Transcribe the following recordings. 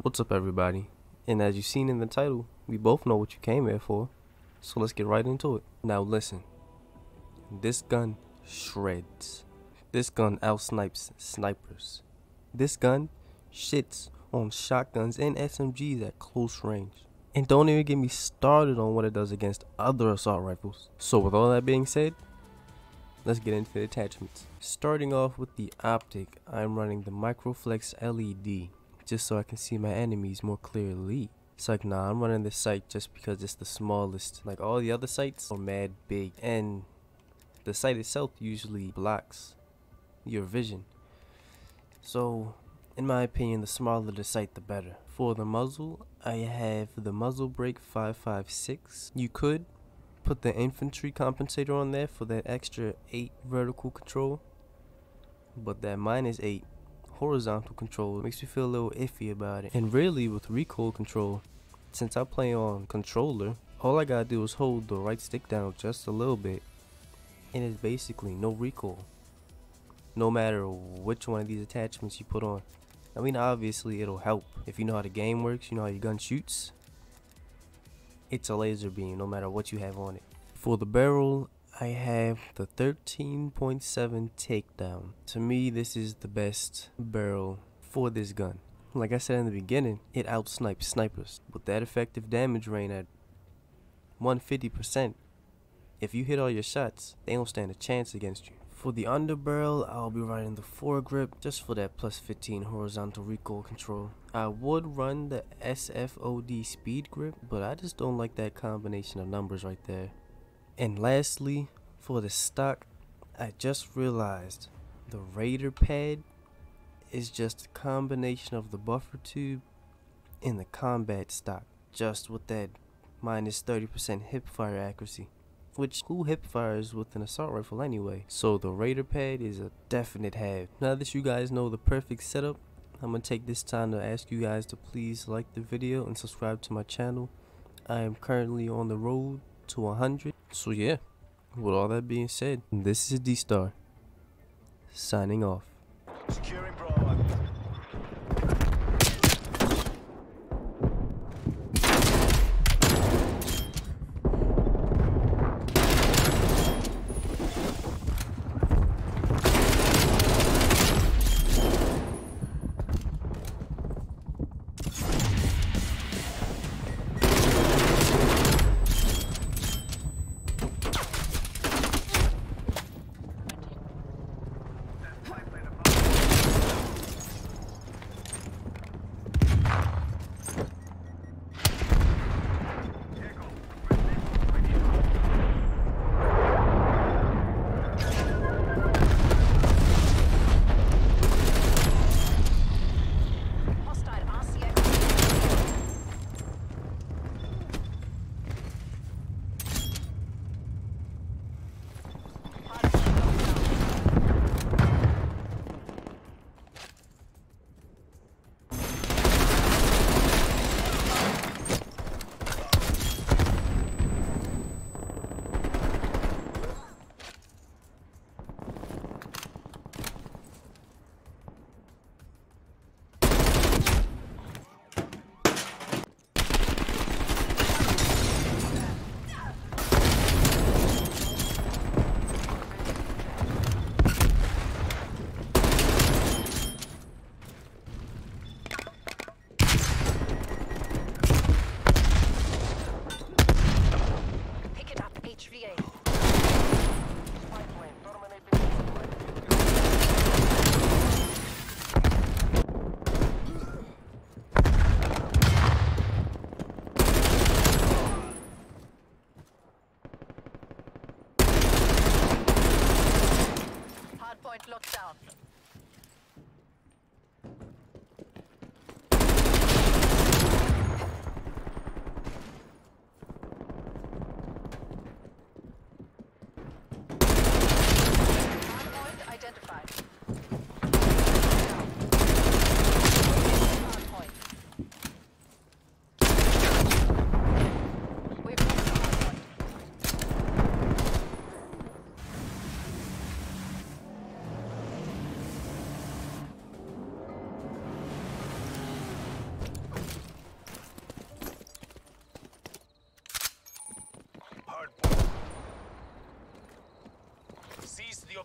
What's up, everybody? And as you've seen in the title, we both know what you came here for. So let's get right into it. Now, listen. This gun shreds. This gun outsnipes snipers. This gun shits on shotguns and SMGs at close range. And don't even get me started on what it does against other assault rifles. So, with all that being said, let's get into the attachments. Starting off with the optic, I'm running the Microflex LED just so I can see my enemies more clearly. It's like, nah, I'm running this sight just because it's the smallest. Like all the other sights are mad big, and the sight itself usually blocks your vision. So, in my opinion, the smaller the sight, the better. For the muzzle, I have the muzzle brake 556. You could put the infantry compensator on there for that extra 8 vertical control, but that minus 8 horizontal control makes me feel a little iffy about it. And really with recoil control, since I play on controller, all I gotta do is hold the right stick down just a little bit and it's basically no recoil. No matter which one of these attachments you put on. I mean obviously it'll help. If you know how the game works, you know how your gun shoots. It's a laser beam no matter what you have on it. For the barrel, I have the 13.7 takedown. To me, this is the best barrel for this gun. Like I said in the beginning, it outsnipes snipers. With that effective damage range at 150%, if you hit all your shots, they don't stand a chance against you. For the underbarrel, I'll be running the foregrip just for that plus 15 horizontal recoil control. I would run the SFOD speed grip, but I just don't like that combination of numbers right there. And lastly, for the stock, I just realized the Raider pad is just a combination of the buffer tube and the combat stock, just with that minus 30% hip fire accuracy. Which who hip fires with an assault rifle anyway? So the Raider pad is a definite have. Now that you guys know the perfect setup, I'm gonna take this time to ask you guys to please like the video and subscribe to my channel. I am currently on the road to 100. So yeah, with all that being said, this is D-Star signing off.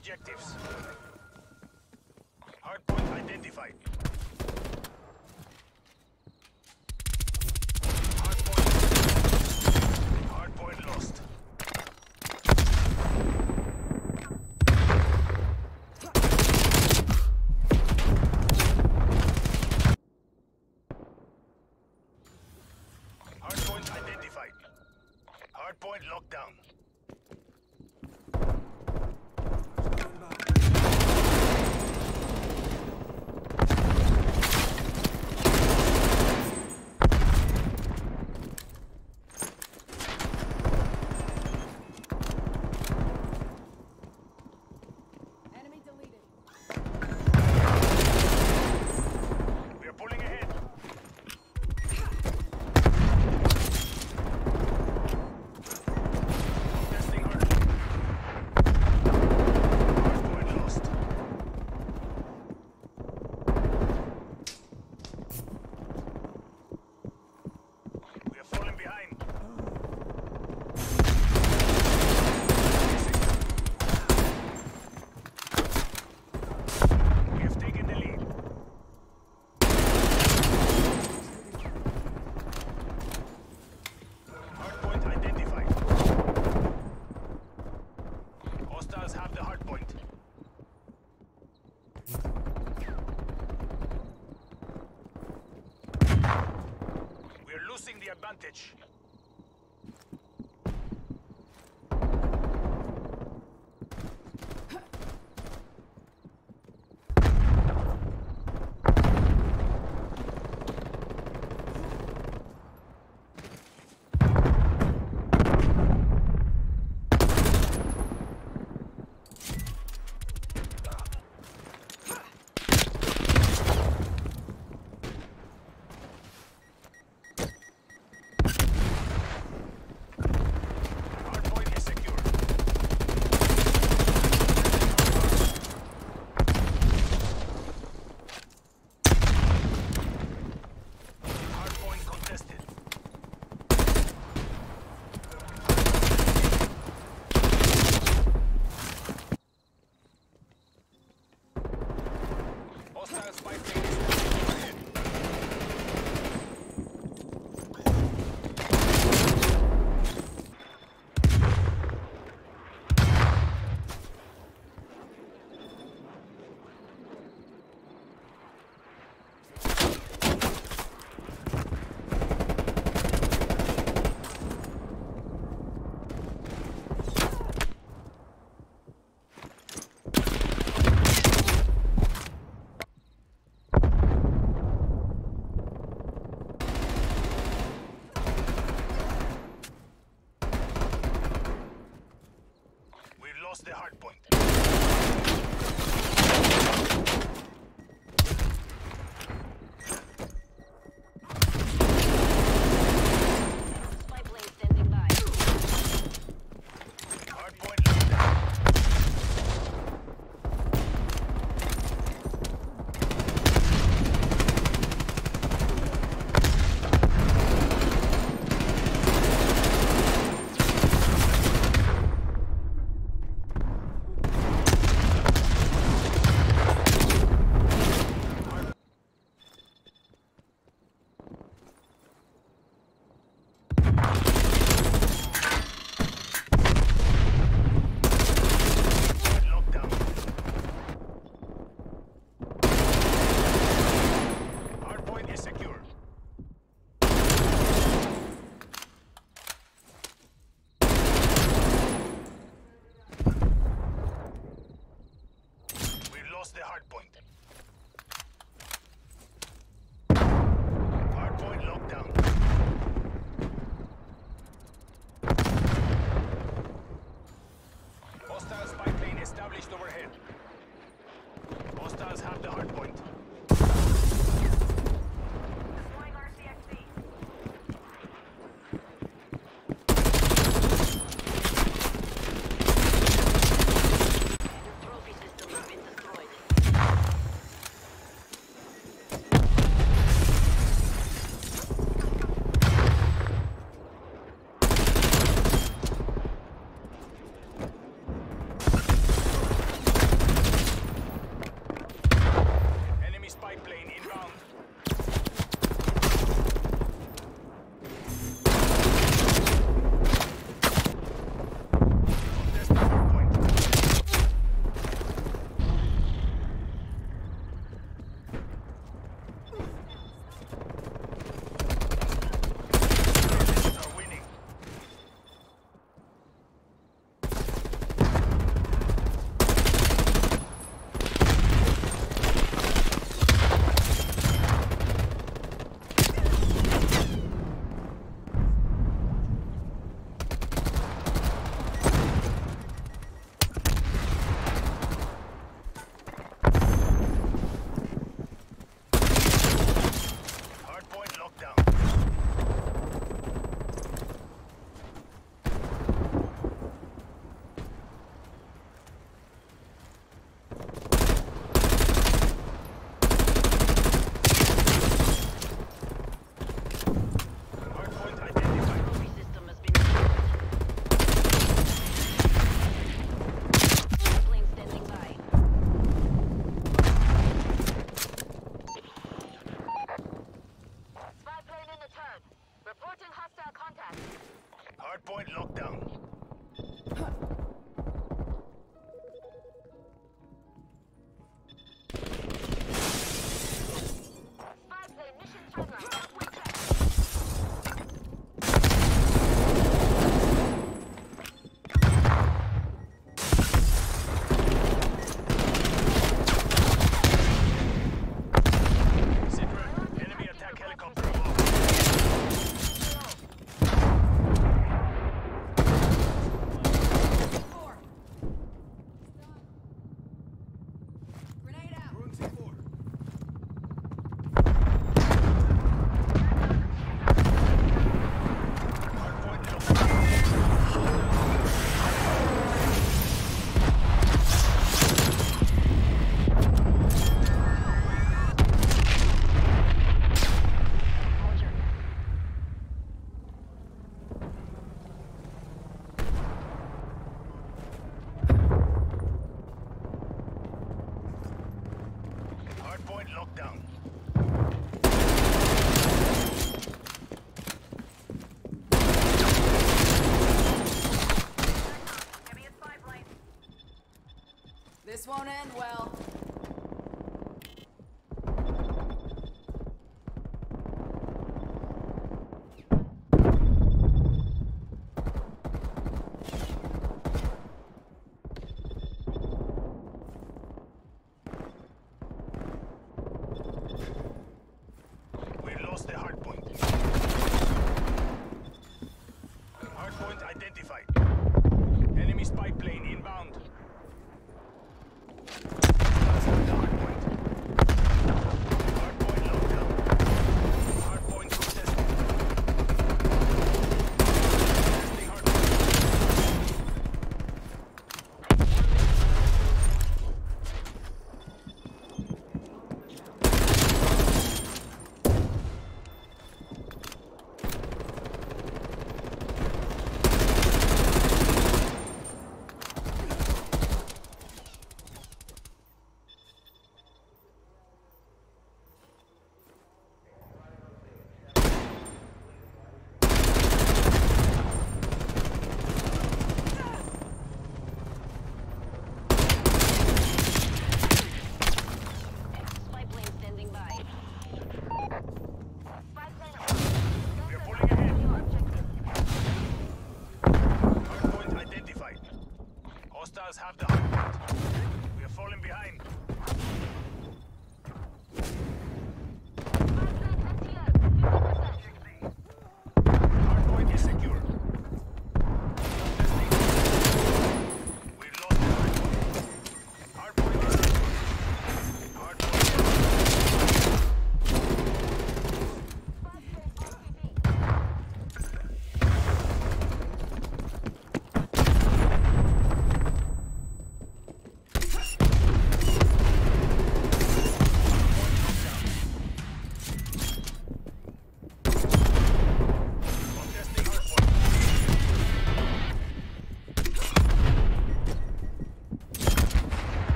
Objectives. Hardpoint identified. Hardpoint. Lost Hardpoint lost. Hardpoint identified. Hardpoint locked down. Enemy deleted. We are pulling ahead. Testing hard. Hardpoint lost. We are falling behind. We have taken the lead. Hardpoint identified. Hostiles have the hardpoint. We are losing the advantage.